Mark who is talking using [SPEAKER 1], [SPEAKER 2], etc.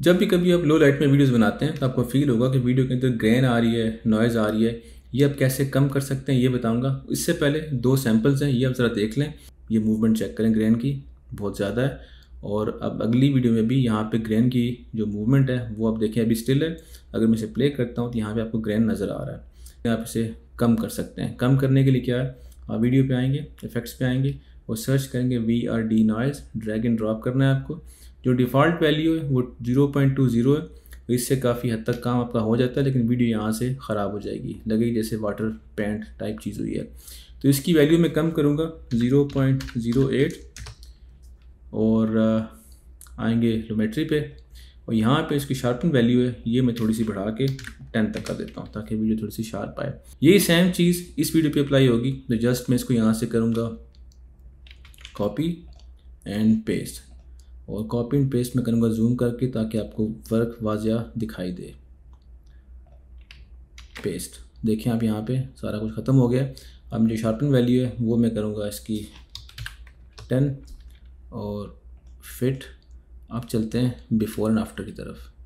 [SPEAKER 1] जब भी कभी आप लो लाइट में वीडियोस बनाते हैं तो आपको फील होगा कि वीडियो के अंदर ग्रेन आ रही है नॉइज़ आ रही है। ये आप कैसे कम कर सकते हैं, ये बताऊँगा। इससे पहले दो सैम्पल्स हैं, ये आप ज़रा देख लें। ये मूवमेंट चेक करें ग्रेन की, बहुत ज़्यादा है। और अब अगली वीडियो में भी यहाँ पे ग्रेन की जो मूवमेंट है, वो आप देखें, अभी स्टिल है। अगर मैं इसे प्ले करता हूँ तो यहाँ पे आपको ग्रेन नज़र आ रहा है। आप इसे कम कर सकते हैं। कम करने के लिए क्या है? आप वीडियो पे आएँगे इफेक्ट्स पे आएँगे। और सर्च करेंगे V R D noise drag and drop करना है आपको। जो डिफ़ॉल्ट वैल्यू है, वो ज़ीरो पॉइंट टू ज़ीरो है। तो इससे काफ़ी हद तक काम आपका हो जाता है, लेकिन वीडियो यहाँ से ख़राब हो जाएगी। लगेगी जैसे वाटर पेंट टाइप चीज़ हुई है। तो इसकी वैल्यू मैं कम करूँगा ज़ीरो पॉइंट ज़ीरो एट और आएँगे लोमेट्री पे। और यहाँ पे इसकी शार्पन वैल्यू है, ये मैं थोड़ी सी बढ़ा के टेन तक कर देता हूँ, ताकि वीडियो थोड़ी सी शार्प आए। यही सेम चीज़ इस वीडियो पे अप्लाई होगी। तो जस्ट मैं इसको यहाँ से करूँगा। कॉपी एंड पेस्ट और कॉपी एंड पेस्ट में करूँगा जूम करके ताकि आपको वर्क वाजिया दिखाई दे। पेस्ट देखें आप यहाँ पे सारा कुछ ख़त्म हो गया। अब जो शार्पन वैल्यू है, वो मैं करूँगा इसकी टेन और फिट अब चलते हैं बिफ़ोर एंड आफ्टर की तरफ़।